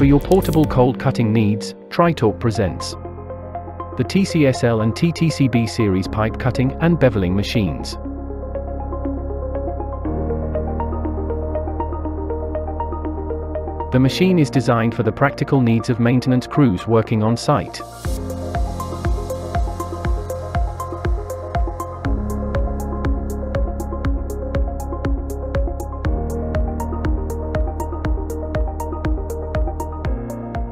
For your portable cold cutting needs, Tritorc presents the TCSL and TTCB series pipe cutting and beveling machines. The machine is designed for the practical needs of maintenance crews working on site.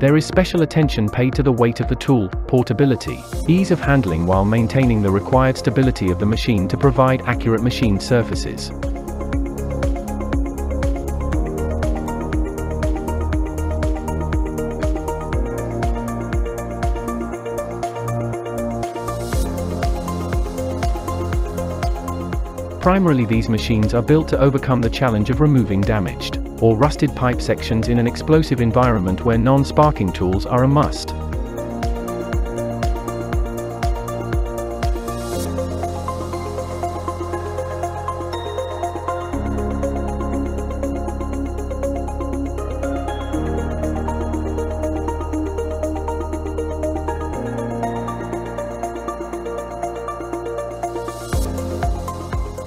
There is special attention paid to the weight of the tool, portability, ease of handling while maintaining the required stability of the machine to provide accurate machine surfaces. Primarily these machines are built to overcome the challenge of removing damaged or rusted pipe sections in an explosive environment where non-sparking tools are a must.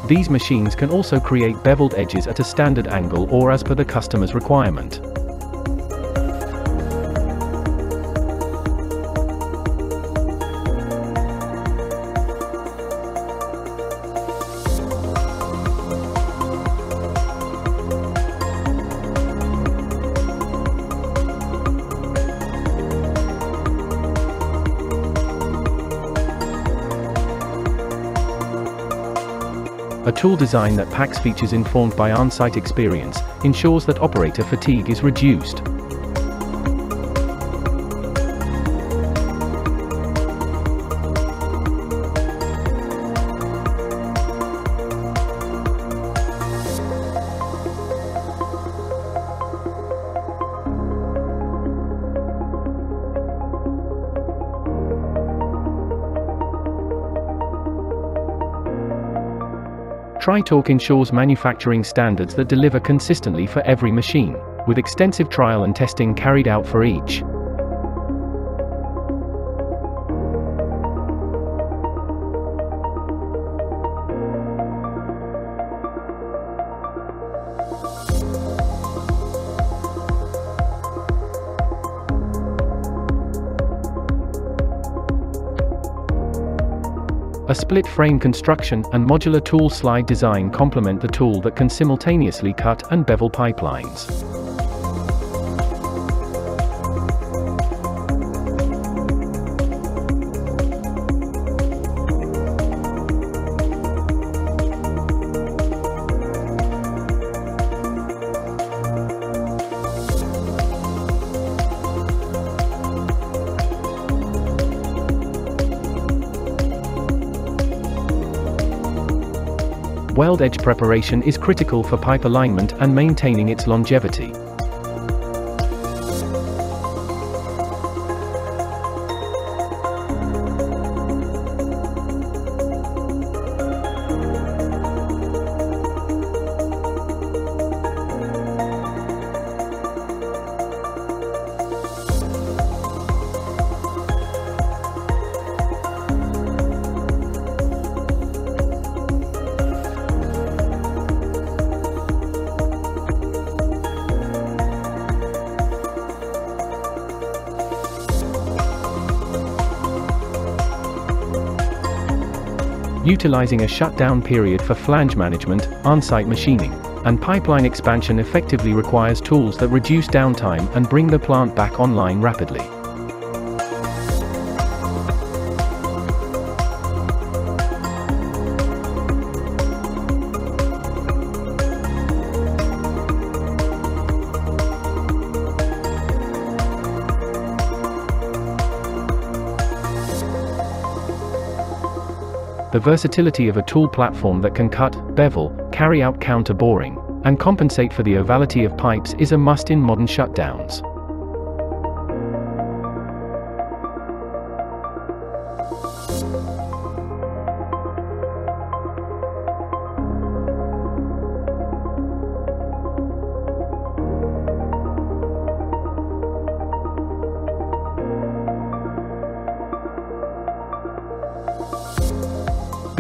These machines can also create beveled edges at a standard angle or as per the customer's requirement. A tool design that packs features informed by on-site experience ensures that operator fatigue is reduced. Tritorc ensures manufacturing standards that deliver consistently for every machine, with extensive trial and testing carried out for each. A split frame construction and modular tool slide design complement the tool that can simultaneously cut and bevel pipelines. Weld edge preparation is critical for pipe alignment and maintaining its longevity. Utilizing a shutdown period for flange management, on-site machining, and pipeline expansion effectively requires tools that reduce downtime and bring the plant back online rapidly. The versatility of a tool platform that can cut, bevel, carry out counter boring, and compensate for the ovality of pipes is a must in modern shutdowns.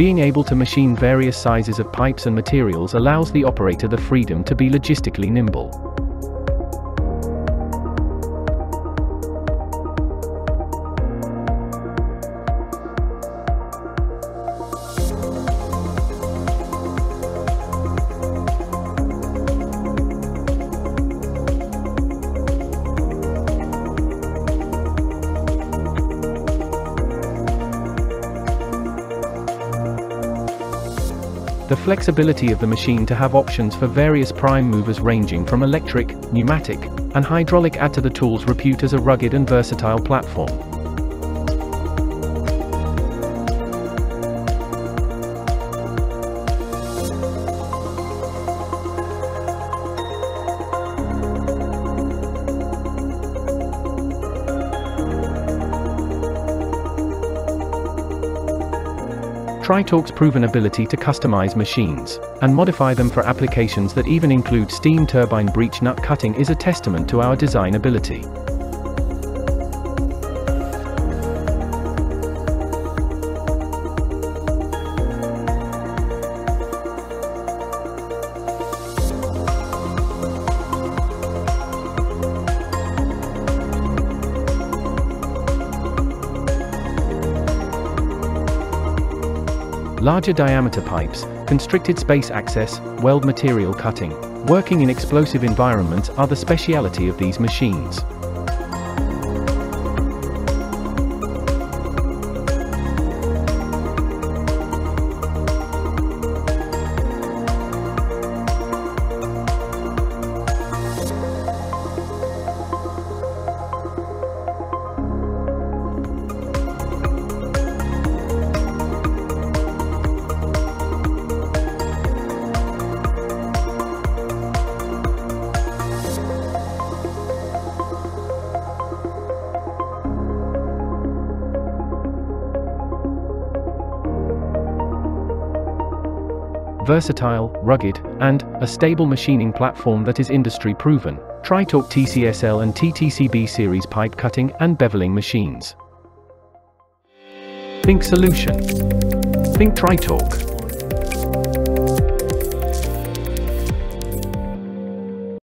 Being able to machine various sizes of pipes and materials allows the operator the freedom to be logistically nimble. The flexibility of the machine to have options for various prime movers ranging from electric, pneumatic, and hydraulic add to the tool's repute as a rugged and versatile platform. Tritorc's proven ability to customize machines and modify them for applications that even include steam turbine breech nut cutting is a testament to our design ability. Larger diameter pipes, constricted space access, weld material cutting, working in explosive environments are the speciality of these machines. Versatile, rugged, and a stable machining platform that is industry proven. Tritorc TCSL and TTCB series pipe cutting and beveling machines. Think solution. Think Tritorc.